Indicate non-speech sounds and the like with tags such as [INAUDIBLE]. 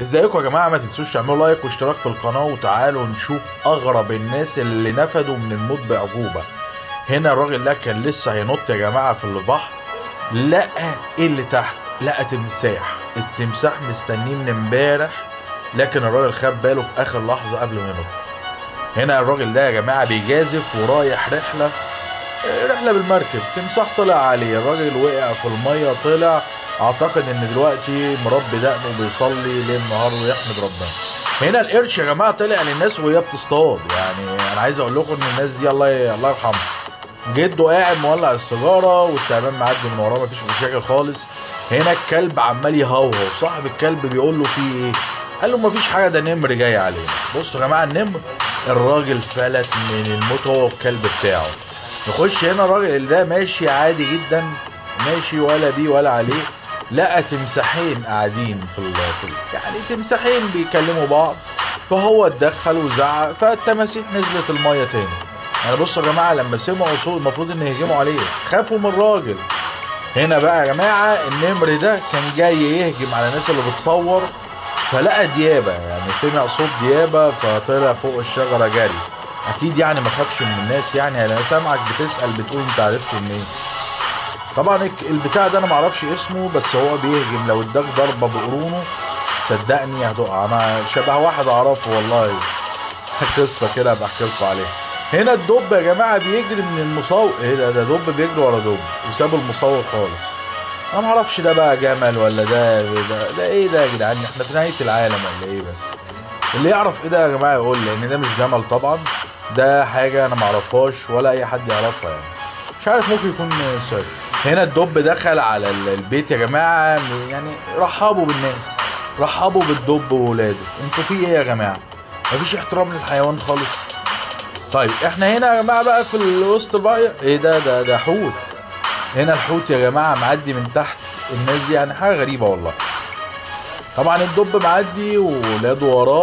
ازيكم يا جماعة ما تنسوش تعملوا لايك واشتراك في القناة وتعالوا نشوف أغرب الناس اللي نفدوا من الموت باعجوبه هنا الراجل ده كان لسه هينط يا جماعة في البحر لقى إيه اللي تحت؟ لقى تمساح. التمساح مستنيه من امبارح لكن الراجل خد باله في آخر لحظة قبل ما ينط. هنا الراجل ده يا جماعة بيجازف ورايح رحلة رحلة بالمركب. تمساح طلع عليه الراجل وقع في المية طلع أعتقد إن دلوقتي مربي دقنه بيصلي ليل نهار ويحمد ربنا. هنا القرش يا جماعة طلع للناس وهي بتصطاد. يعني أنا عايز أقول لكم إن الناس دي الله الله يرحمها. جده قاعد مولع السيجارة والتعبان معدي من وراه مفيش مشاكل خالص. هنا الكلب عمال يهوهو. صاحب الكلب بيقول له في إيه؟ قال له مفيش حاجة ده نمر جاي علينا. بصوا يا جماعة النمر الراجل فلت من الموت هو والكلب بتاعه. نخش هنا الراجل ده ماشي عادي جدا. ماشي ولا بيه ولا عليه. لقى تمساحين قاعدين في ال في ال- يعني تمساحين بيكلموا بعض. فهو اتدخل وزعق فالتماسيح نزلت المية تاني. يعني بصوا يا جماعة لما سمعوا صوت المفروض إن يهجموا عليه خافوا من الراجل. هنا بقى يا جماعة النمر ده كان جاي يهجم على الناس اللي بتصور فلقى ديابة. يعني سمع صوت ديابة فطلع فوق الشجرة جري. أكيد يعني ما خافش من الناس يعني أنا سامعك بتسأل بتقول أنت عرفت منين. طبعا البتاع ده أنا معرفش اسمه بس هو بيهجم. لو اداك ضربة بقرونه صدقني هتقع. أنا شبه واحد أعرفه والله. [LAUGHS] قصة كده بحكي لكم عليها. هنا الدب يا جماعة بيجري من المصور إيه ده؟ ده دب بيجري ورا دب. وساب المصور خالص. أنا معرفش ده بقى جمل ولا ده ده, ده إيه ده يا جدعان؟ إحنا في نهاية العالم ولا إيه بس؟ اللي يعرف إيه ده يا جماعة يقول لي لأن ده مش جمل طبعا. ده حاجة أنا معرفهاش ولا أي حد يعرفها يعني. مش عارف ممكن يكون سوري. هنا الدب دخل على ال- البيت يا جماعة يعني رحبوا بالناس رحبوا بالدب وولاده. أنتوا في إيه يا جماعة؟ مفيش احترام للحيوان خالص. طيب إحنا هنا يا جماعة بقى في وسط البحر. إيه ده؟ ده ده حوت. هنا الحوت يا جماعة معدي من تحت الناس دي يعني حاجة غريبة والله. طبعا الدب معدي وولاده وراه.